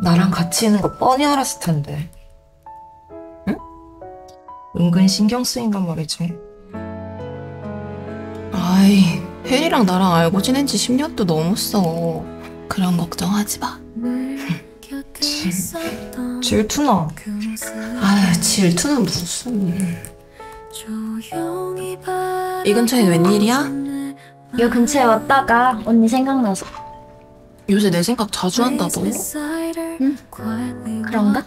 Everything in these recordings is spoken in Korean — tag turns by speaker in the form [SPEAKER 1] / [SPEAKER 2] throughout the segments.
[SPEAKER 1] 나랑 같이 있는 거 뻔히 알았을 텐데. 응? 은근 신경 쓰인단 말이지.
[SPEAKER 2] 아이, 혜리랑 나랑 알고 지낸 지 10년도 넘었어. 그런 걱정하지 마.
[SPEAKER 1] 질투나.
[SPEAKER 2] 아유, 질투는 무슨. 이 근처엔 웬일이야?
[SPEAKER 3] 요 근처에 왔다가 언니 생각나서
[SPEAKER 2] 요새 내 생각 자주 한다, 너.
[SPEAKER 3] 그런가?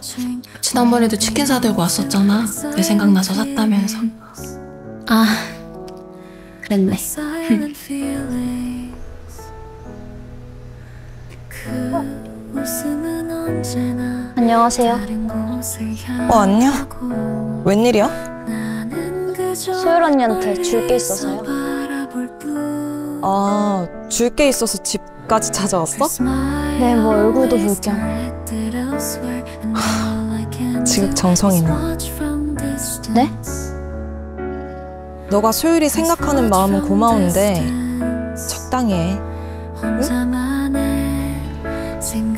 [SPEAKER 2] 지난번에도 치킨 사들고 왔었잖아. 내 생각나서 샀다면서.
[SPEAKER 3] 아 그랬네 안녕하세요
[SPEAKER 4] 어, 안녕? 웬일이야?
[SPEAKER 3] 소율 언니한테 줄 게 있어서요
[SPEAKER 4] 아, 줄 게 있어서 집까지 찾아왔어?
[SPEAKER 3] 네 뭐 얼굴도 볼겸
[SPEAKER 4] 지극정성이네.
[SPEAKER 3] 네?
[SPEAKER 4] 너가 소율이 생각하는 마음은 고마운데 적당히 해.
[SPEAKER 5] 생